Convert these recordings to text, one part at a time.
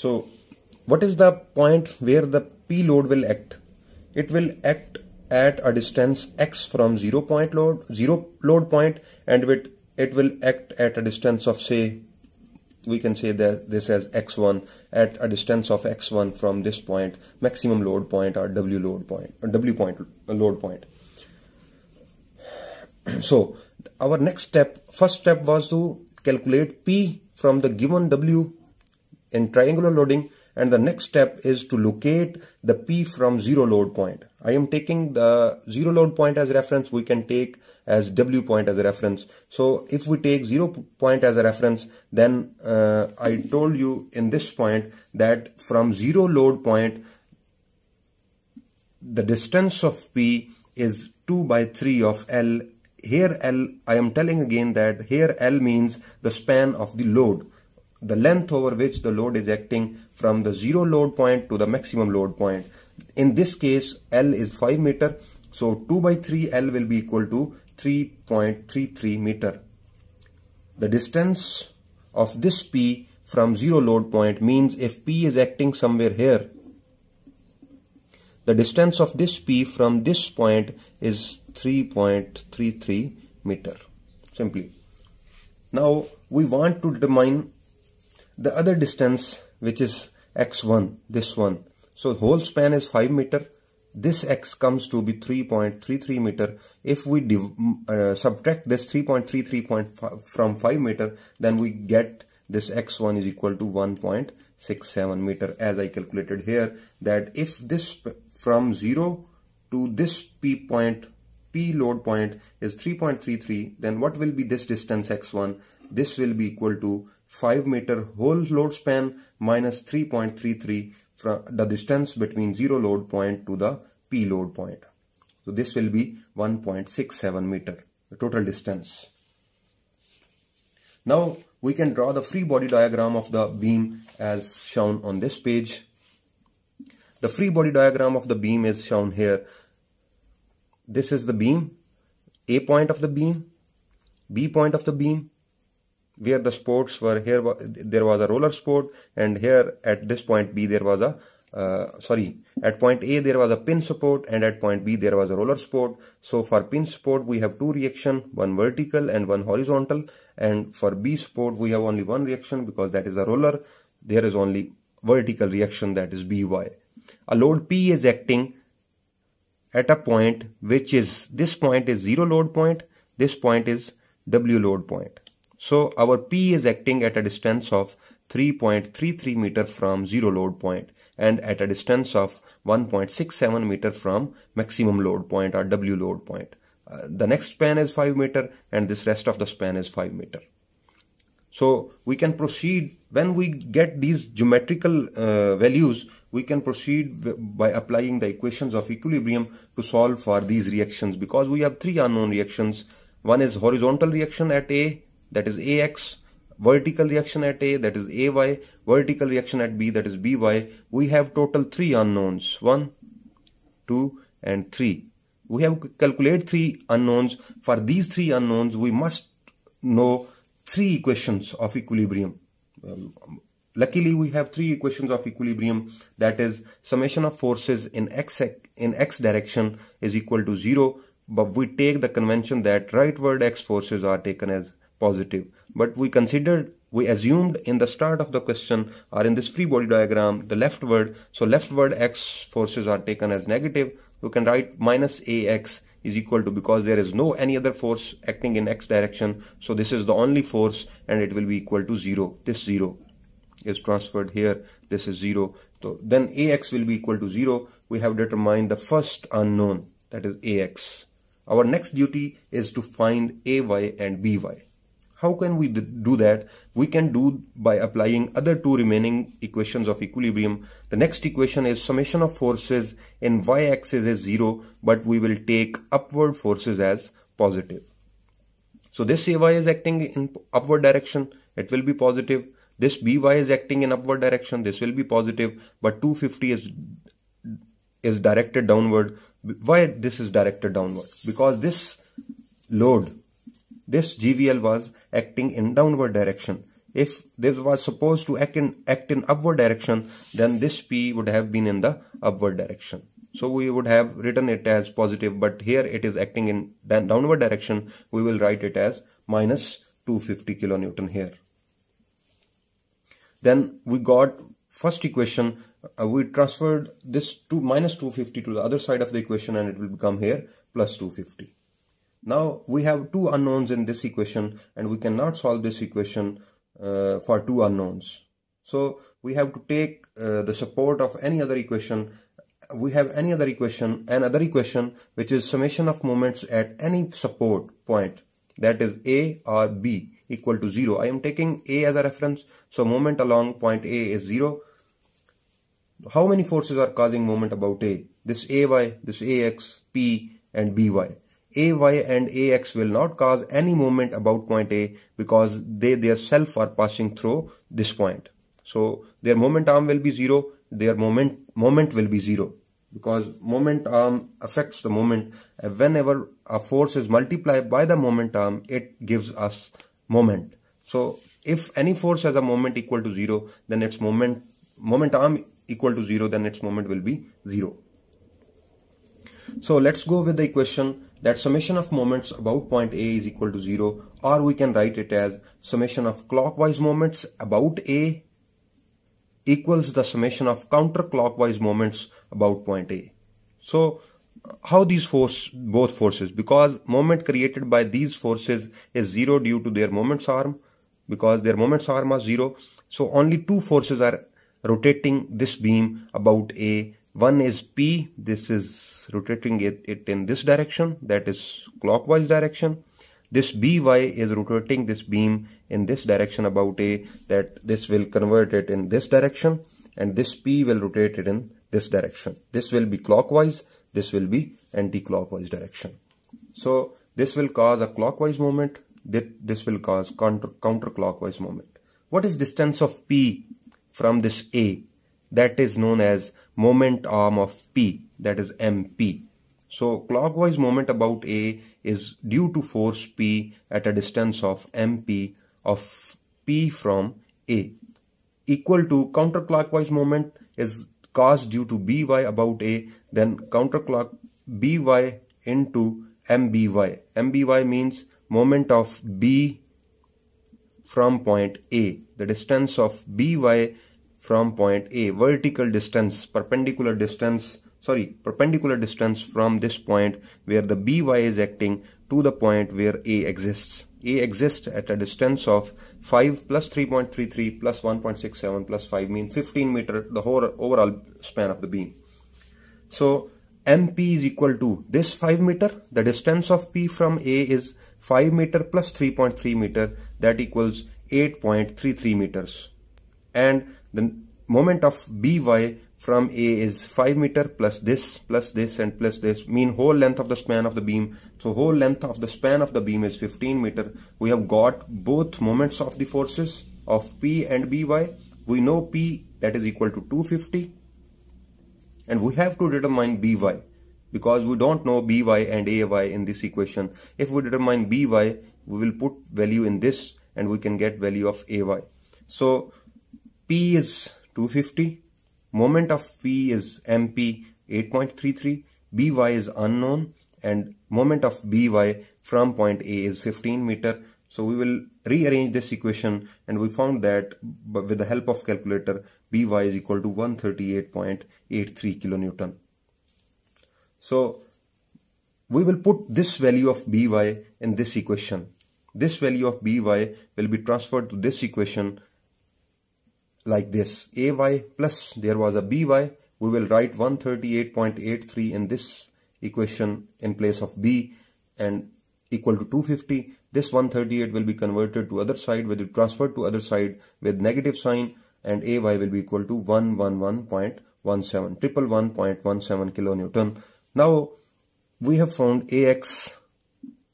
So what is the point where the P load will act? It will act at a distance x from zero point load, zero load point and with it will act at a distance of say we can say that this as x1 at a distance of x1 from this point maximum load point or w load point or w point uh, load point so our next step first step was to calculate p from the given w in triangular loading and the next step is to locate the p from zero load point. I am taking the zero load point as reference. We can take as w point as a reference. So if we take zero point as a reference then uh, i told you in this point that from zero load point the distance of p is 2 by 3 of l. Here l i am telling again that here l means the span of the load the length over which the load is acting from the zero load point to the maximum load point in this case l is 5 meter so 2 by 3 l will be equal to 3.33 meter. The distance of this P from zero load point means if P is acting somewhere here, the distance of this P from this point is 3.33 meter simply. Now we want to determine the other distance which is x1 this one. So whole span is 5 meter. This x comes to be 3.33 meter. If we uh, subtract this 3.33 from 5 meter then we get this x1 is equal to 1.67 meter. As I calculated here that if this from 0 to this p point p load point is 3.33 then what will be this distance x1 this will be equal to 5 meter whole load span minus 3.33 from the distance between zero load point to the P load point. So this will be 1.67 meter, the total distance. Now we can draw the free body diagram of the beam as shown on this page. The free body diagram of the beam is shown here. This is the beam, A point of the beam, B point of the beam, where the sports were here there was a roller sport and here at this point B there was a uh, sorry at point A there was a pin support and at point B there was a roller support so for pin support we have two reaction one vertical and one horizontal. And for B support we have only one reaction because that is a roller. There is only vertical reaction that is By a load P is acting at a point which is this point is zero load point this point is W load point so our P is acting at a distance of 3.33 meter from zero load point and at a distance of 1.67 meter from maximum load point or W load point. Uh, the next span is 5 meter and this rest of the span is 5 meter. So we can proceed when we get these geometrical uh, values we can proceed by applying the equations of equilibrium to solve for these reactions because we have three unknown reactions. One is horizontal reaction at A that is AX, vertical reaction at A that is AY, vertical reaction at B that is BY. We have total three unknowns 1, 2 and 3. We have calculated three unknowns. For these three unknowns we must know three equations of equilibrium. Um, luckily we have three equations of equilibrium that is summation of forces in x in x direction is equal to 0 but we take the convention that rightward x forces are taken as positive. But we considered we assumed in the start of the question or in this free body diagram the leftward so leftward x forces are taken as negative. We can write minus ax is equal to because there is no any other force acting in x direction. So this is the only force and it will be equal to 0 this 0 is transferred here. This is 0 so then ax will be equal to 0 we have determined the first unknown that is ax our next duty is to find ay and by how can we do that? We can do by applying other two remaining equations of equilibrium. The next equation is summation of forces in y-axis is 0 but we will take upward forces as positive. So this AY is acting in upward direction, it will be positive. This BY is acting in upward direction, this will be positive. But 250 is, is directed downward. Why this is directed downward? Because this load this GVL was acting in downward direction. if this was supposed to act in act in upward direction then this p would have been in the upward direction. So we would have written it as positive but here it is acting in downward direction. We will write it as minus 250 kilonewton here. Then we got first equation. Uh, we transferred this to minus 250 to the other side of the equation and it will become here plus 250 now we have two unknowns in this equation and we cannot solve this equation uh, for two unknowns. So we have to take uh, the support of any other equation. We have any other equation another equation which is summation of moments at any support point. That is a or b equal to 0 i am taking a as a reference. So moment along point a is 0 how many forces are causing moment about a? This ay this ax p and by ay and ax will not cause any moment about point a because they their self are passing through this point. So their moment arm will be 0 their moment moment will be 0 because moment arm affects the moment. Whenever a force is multiplied by the moment arm it gives us moment. So if any force has a moment equal to 0 then its moment moment arm equal to 0 then its moment will be 0 so let's go with the equation that summation of moments about point A is equal to 0 or we can write it as summation of clockwise moments about A equals the summation of counterclockwise moments about point A. So how these force both forces because moment created by these forces is 0 due to their moments arm because their moments arm are 0 so only two forces are rotating this beam about A one is P this is rotating it, it in this direction that is clockwise direction. This by is rotating this beam in this direction about a that this will convert it in this direction and this p will rotate it in this direction. This will be clockwise this will be anti-clockwise direction. So this will cause a clockwise moment this will cause counter counterclockwise moment. What is distance of p from this a? That is known as moment arm of p that is mp so clockwise moment about a is due to force P at a distance of MP of P from A equal to counterclockwise moment is caused due to By about A then counterclock By into MBY. MBY means moment of B from point A. The distance of By from point A, vertical distance, perpendicular distance sorry perpendicular distance from this point where the by is acting to the point where a exists. A exists at a distance of 5 plus 3.33 plus 1.67 plus 5 mean 15 meter the whole overall span of the beam. So mp is equal to this 5 meter the distance of p from a is 5 meter plus 3.3 meter that equals 8.33 meters. And the moment of by from A is 5 meter plus this plus this and plus this mean whole length of the span of the beam. So whole length of the span of the beam is 15 meter. We have got both moments of the forces of P and By. We know P that is equal to 250 and we have to determine By because we don't know By and Ay in this equation. If we determine By we will put value in this and we can get value of Ay. So P is 250 moment of P is MP 8.33, By is unknown and moment of By from point A is 15 meter. So we will rearrange this equation and we found that with the help of calculator By is equal to 138.83 kilonewton. So we will put this value of By in this equation. This value of By will be transferred to this equation like this. Ay plus there was a by we will write 138.83 in this equation in place of b and equal to 250 this 138 will be converted to other side will be transferred to other side with negative sign and ay will be equal to 111.17 triple 1.17 kilonewton. Now we have found ax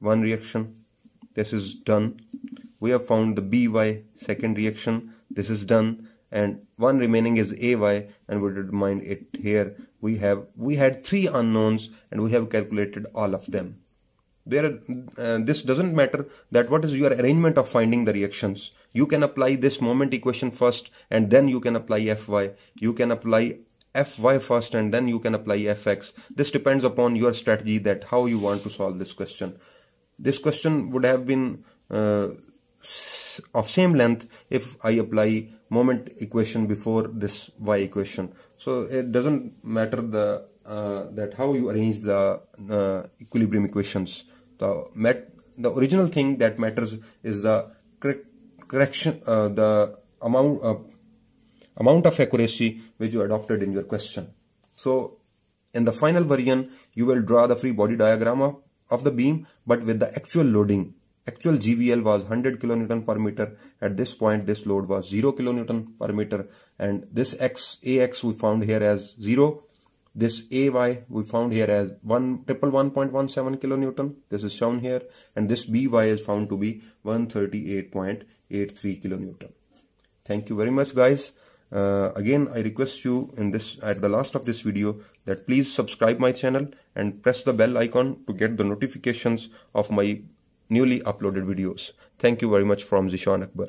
one reaction. This is done. We have found the by second reaction. This is done and one remaining is ay and we determined it here. We have we had three unknowns and we have calculated all of them. There uh, this doesn't matter that what is your arrangement of finding the reactions. You can apply this moment equation first and then you can apply fy you can apply fy first and then you can apply fx this depends upon your strategy that how you want to solve this question. This question would have been uh, of same length if I apply moment equation before this y equation. So it doesn't matter the uh, that how you arrange the uh, equilibrium equations. The met the original thing that matters is the correction uh, the amount of amount of accuracy which you adopted in your question. So in the final version you will draw the free body diagram of, of the beam but with the actual loading actual GVL was 100 kilonewton per meter. At this point, this load was 0 kilonewton per meter. And this X, AX we found here as 0. This AY we found here as 1 triple 1.17 kilonewton. This is shown here. And this BY is found to be 138.83 kilonewton. Thank you very much guys. Uh, again I request you in this at the last of this video that please subscribe my channel and press the bell icon to get the notifications of my newly uploaded videos. Thank you very much from Zeeshan Akbar.